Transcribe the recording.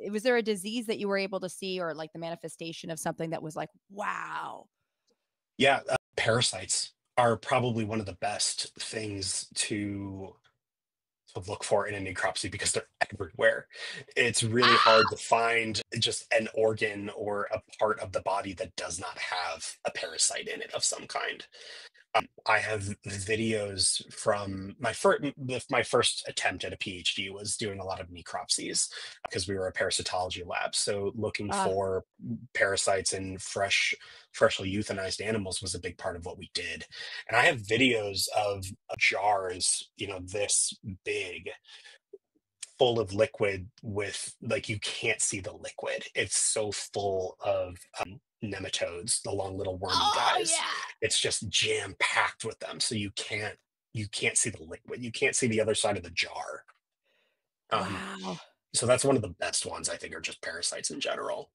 Eh, was there a disease that you were able to see or, like, the manifestation of something that was like, "Wow." Yeah, uh, parasites are probably one of the best things to to look for in a necropsy because they're everywhere. It's really hard Ah! to find just an organ or a part of the body that does not have a parasite in it of some kind. Um, I have videos from my fir m the my first attempt at a PhD was doing a lot of necropsies because we were a parasitology lab, so looking Ah. for parasites in fresh freshly euthanized animals was a big part of what we did, and I have videos of jars, you know, this big full of liquid with like, you can't see the liquid. It's so full of, um, nematodes, the long little wormy Oh, guys. yeah. It's just jam-packed with them, so you can't you can't see the liquid, you can't see the other side of the jar. Um, Wow. so that's one of the best ones I think are just parasites in general.